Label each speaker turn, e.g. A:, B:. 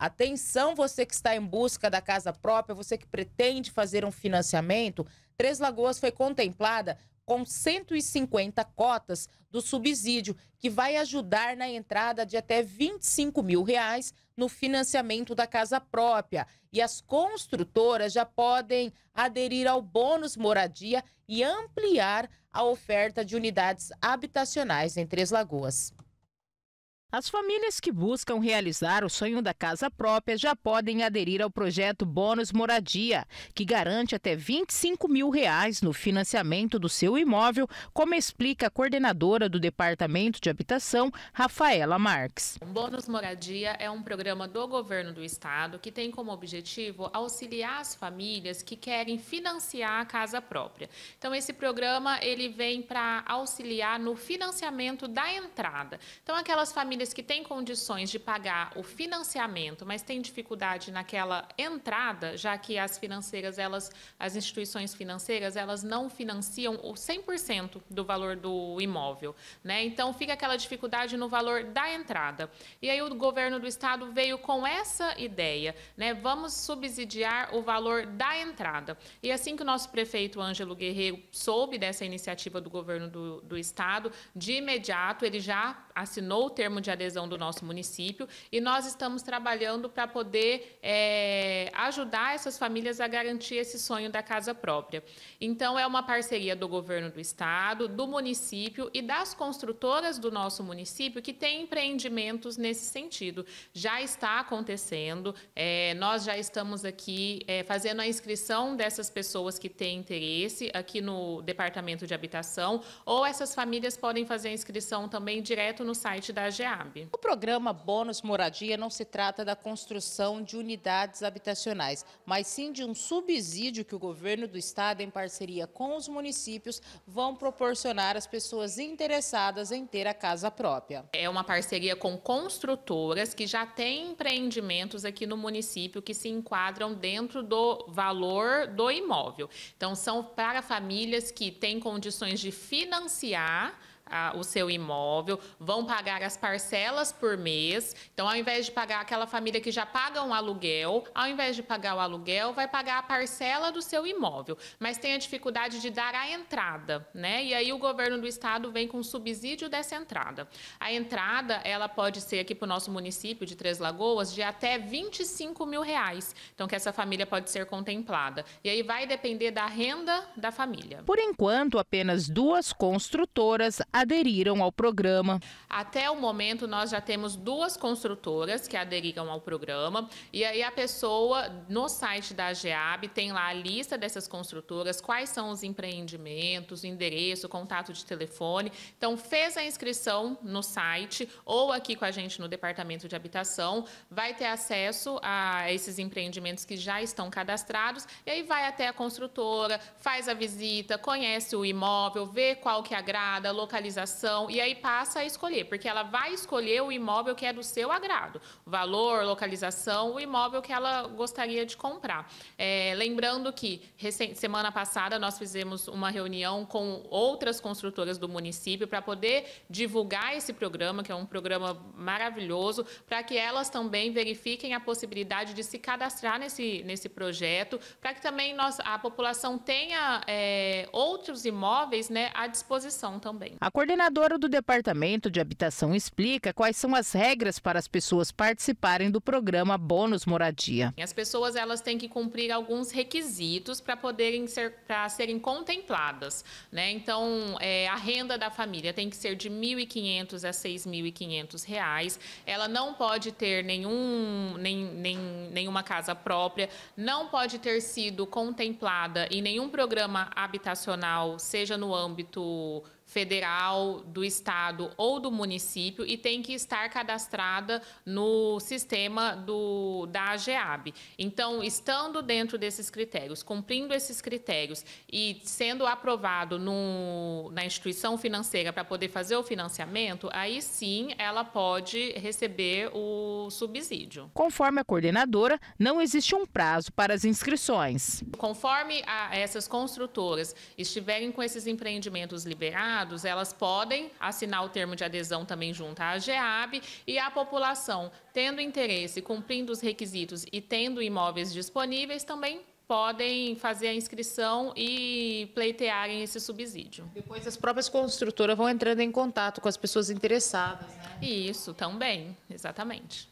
A: Atenção, você que está em busca da casa própria, você que pretende fazer um financiamento, Três Lagoas foi contemplada com 150 cotas do subsídio, que vai ajudar na entrada de até 25 mil reais no financiamento da casa própria. E as construtoras já podem aderir ao bônus moradia e ampliar a oferta de unidades habitacionais em Três Lagoas.
B: As famílias que buscam realizar o sonho da casa própria já podem aderir ao projeto Bônus Moradia, que garante até 25 mil reais no financiamento do seu imóvel, como explica a coordenadora do Departamento de Habitação, Rafaela Marques.
C: O Bônus Moradia é um programa do governo do estado que tem como objetivo auxiliar as famílias que querem financiar a casa própria. Então esse programa ele vem para auxiliar no financiamento da entrada. Então aquelas famílias famílias que têm condições de pagar o financiamento, mas têm dificuldade naquela entrada, já que as financeiras, elas, as instituições financeiras, elas não financiam o 100% do valor do imóvel, né? Então fica aquela dificuldade no valor da entrada. E aí o governo do estado veio com essa ideia, né? Vamos subsidiar o valor da entrada. E assim que o nosso prefeito Ângelo Guerreiro soube dessa iniciativa do governo do, do estado, de imediato ele já assinou o termo de de adesão do nosso município e nós estamos trabalhando para poder é, ajudar essas famílias a garantir esse sonho da casa própria. Então, é uma parceria do governo do estado, do município e das construtoras do nosso município que tem empreendimentos nesse sentido. Já está acontecendo, é, nós já estamos aqui é, fazendo a inscrição dessas pessoas que têm interesse aqui no Departamento de Habitação, ou essas famílias podem fazer a inscrição também direto no site da GA cabe.
A: O programa Bônus Moradia não se trata da construção de unidades habitacionais, mas sim de um subsídio que o governo do estado, em parceria com os municípios, vão proporcionar às pessoas interessadas em ter a casa própria.
C: É uma parceria com construtoras que já têm empreendimentos aqui no município que se enquadram dentro do valor do imóvel. Então, são para famílias que têm condições de financiar a, o seu imóvel, vão pagar as parcelas por mês. Então, ao invés de pagar aquela família que já paga um aluguel, ao invés de pagar o aluguel, vai pagar a parcela do seu imóvel, mas tem a dificuldade de dar a entrada, né? E aí o governo do estado vem com subsídio dessa entrada. A entrada, ela pode ser aqui para o nosso município de Três Lagoas de até 25 mil reais. Então, que essa família pode ser contemplada. E aí vai depender da renda da família.
B: Por enquanto, apenas duas construtoras aderiram ao programa.
C: Até o momento, nós já temos duas construtoras que aderiram ao programa. E aí a pessoa, no site da GEAB, tem lá a lista dessas construtoras, quais são os empreendimentos, endereço, contato de telefone. Então, fez a inscrição no site ou aqui com a gente no Departamento de Habitação, vai ter acesso a esses empreendimentos que já estão cadastrados. E aí vai até a construtora, faz a visita, conhece o imóvel, vê qual que agrada, localiza localização, e aí passa a escolher, porque ela vai escolher o imóvel que é do seu agrado, valor, localização, o imóvel que ela gostaria de comprar. É, lembrando que semana passada nós fizemos uma reunião com outras construtoras do município para poder divulgar esse programa, que é um programa maravilhoso, para que elas também verifiquem a possibilidade de se cadastrar nesse, nesse projeto, para que também nós, a população tenha é, outros imóveis né, à disposição também.
B: A coordenadora do Departamento de Habitação explica quais são as regras para as pessoas participarem do programa Bônus Moradia.
C: As pessoas elas têm que cumprir alguns requisitos para poderem ser para serem contempladas, né? Então, é, a renda da família tem que ser de R$ 1.500 a 6.500 reais. Ela não pode ter nenhum nem, nem, nenhuma casa própria, não pode ter sido contemplada em nenhum programa habitacional, seja no âmbito federal, do estado ou do município e tem que estar cadastrada no sistema do, da AGEAB. Então, estando dentro desses critérios, cumprindo esses critérios e sendo aprovado no, na instituição financeira para poder fazer o financiamento, aí sim ela pode receber o subsídio.
B: Conforme a coordenadora, não existe um prazo para as inscrições.
C: Conforme a, essas construtoras estiverem com esses empreendimentos liberados, elas podem assinar o termo de adesão também junto à GEAB e a população, tendo interesse, cumprindo os requisitos e tendo imóveis disponíveis, também podem fazer a inscrição e pleitearem esse subsídio.
A: Depois as próprias construtoras vão entrando em contato com as pessoas interessadas, né?
C: Isso, também, exatamente.